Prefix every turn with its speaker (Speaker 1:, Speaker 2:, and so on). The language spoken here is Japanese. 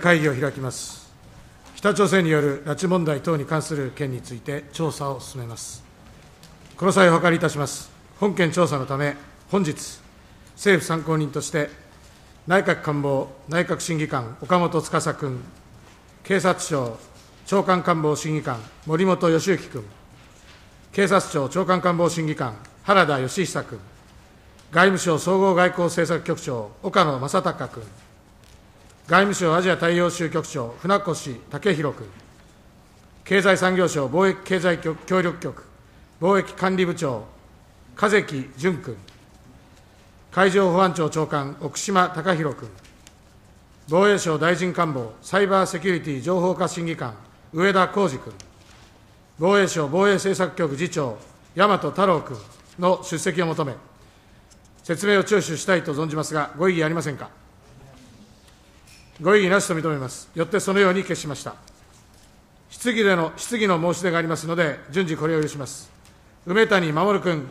Speaker 1: 会議を開きます。北朝鮮による拉致問題等に関する件について調査を進めます。この際お諮りいたします。本件調査のため、本日、政府参考人として、内閣官房内閣審議官、岡本司君、警察庁長官官房審議官、森本義行君、警察庁長官官房審議官、原田義久君、外務省総合外交政策局長、岡野正敬君、外務省アジア太陽州局長、船越健弘君、経済産業省貿易経済協力局、貿易管理部長、風木淳君、海上保安庁長官、奥島高弘君、防衛省大臣官房サイバーセキュリティ情報化審議官、上田浩二君、防衛省防衛政策局次長、大和太郎君の出席を求め、説明を聴取したいと存じますが、ご異議ありませんか？ご異議なしと認めます。よってそのように決しました。質疑での質疑の申し出がありますので、順次これを許します。梅谷守君、